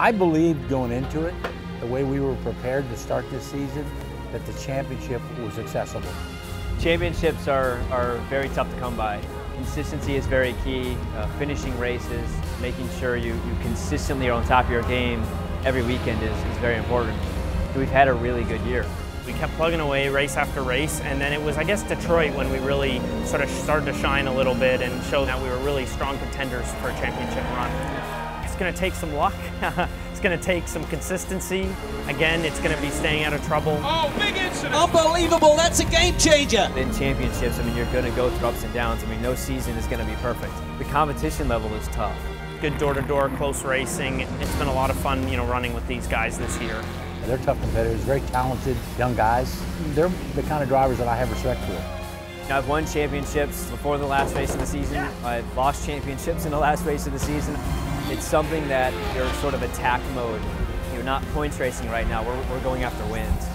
I believed going into it, the way we were prepared to start this season, that the championship was accessible. Championships are, are very tough to come by. Consistency is very key, uh, finishing races, making sure you, you consistently are on top of your game every weekend is, is very important. We've had a really good year. We kept plugging away race after race, and then it was, I guess, Detroit when we really sort of started to shine a little bit and show that we were really strong contenders for a championship run. It's going to take some luck. it's going to take some consistency. Again, it's going to be staying out of trouble. Oh, big incident! Unbelievable, that's a game changer. In championships, I mean, you're going to go through ups and downs. I mean, no season is going to be perfect. The competition level is tough. Good door-to-door, -door, close racing. It's been a lot of fun, you know, running with these guys this year. They're tough competitors, very talented young guys. They're the kind of drivers that I have respect for. I've won championships before the last race of the season. I've lost championships in the last race of the season. It's something that you're sort of attack mode. You're not points racing right now. We're, we're going after wins.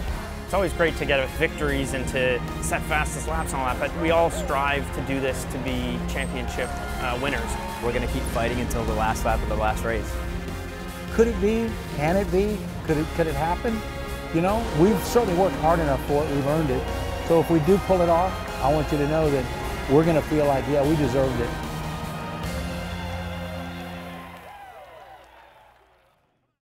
It's always great to get victories and to set fastest laps and all that, but we all strive to do this to be championship uh, winners. We're going to keep fighting until the last lap of the last race. Could it be? Can it be? Could it, could it happen? You know, we've certainly worked hard enough for it. We've earned it. So if we do pull it off, I want you to know that we're going to feel like, yeah, we deserved it.